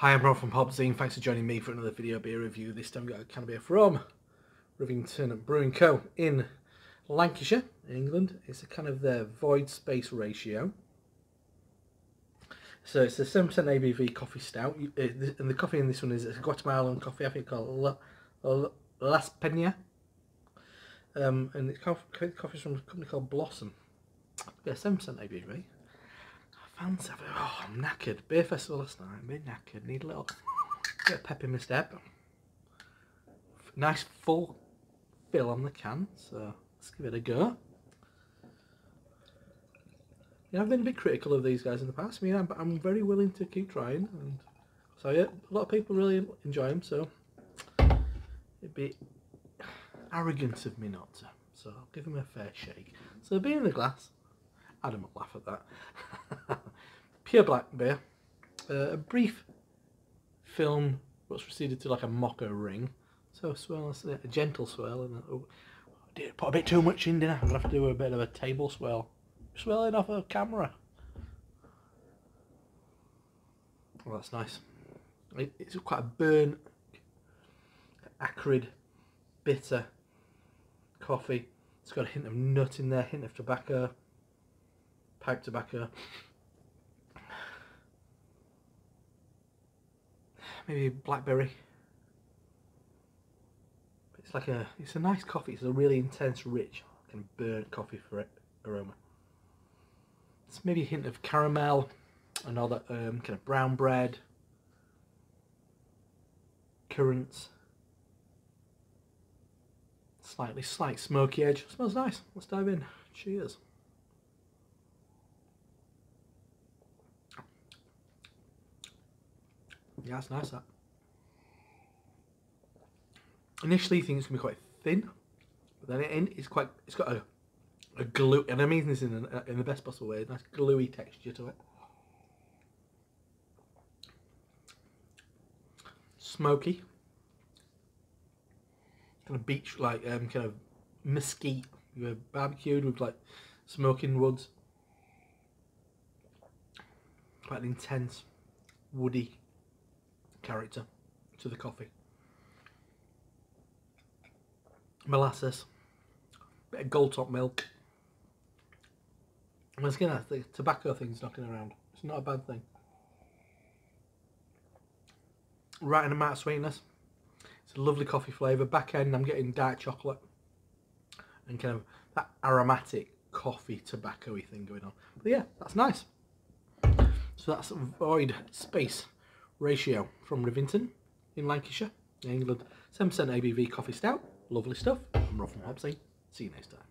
Hi, I'm Rob from HopZine. Thanks for joining me for another video beer review. This time we've got a can of beer from Rivington Brewing Co. in Lancashire, England. It's a kind of their Void Space Ration. So it's a 7% ABV coffee stout. Uh, and the coffee in this one is a Guatemalan coffee, I think called La, La, Las Peña. Um, and it's coffee, coffee's from a company called Blossom. Yeah, 7% ABV. Fancy Oh, I'm knackered. Beer festival last night. Bit knackered. Need a little bit of pep in my step. Nice full fill on the can. So let's give it a go. Yeah, I've been a bit critical of these guys in the past. I mean, I'm, I'm very willing to keep trying. And so yeah, a lot of people really enjoy them. So it'd be arrogant of me not to. So I'll give them a fair shake. So beer in the glass. Adam will laugh at that. Pure black beer. Uh, a brief film what's proceeded to like a mocha ring. So a swirl, a gentle swirl. And oh, did put a bit too much in, didn't I? I'm to have to do a bit of a table swirl. Swirling off a camera. Well, that's nice. It, it's quite a burn, acrid, bitter coffee. It's got a hint of nut in there, hint of tobacco pipe tobacco. Maybe blackberry. It's like a, it's a nice coffee. It's a really intense, rich, kind of burnt coffee for it, aroma. It's maybe a hint of caramel another um, kind of brown bread, currants, slightly slight smoky edge. Smells nice. Let's dive in. Cheers. Yeah, that's nice that. Initially you think it's gonna be quite thin, but then it, it's quite it's got a a glue and I mean this in, in the best possible way, a nice gluey texture to it. Smoky. Kind of beach like um kind of mesquite. You barbecued with like smoking woods. Quite an intense, woody character to the coffee. Molasses, bit of gold top milk. Once again, the tobacco thing's knocking around. It's not a bad thing. Right in amount of sweetness. It's a lovely coffee flavour. Back end, I'm getting dark chocolate and kind of that aromatic coffee tobacco-y thing going on. But yeah, that's nice. So that's void space ration from Rivington in Lancashire, England. 7% ABV coffee stout. Lovely stuff. I'm Rob from HopZine. See you next time.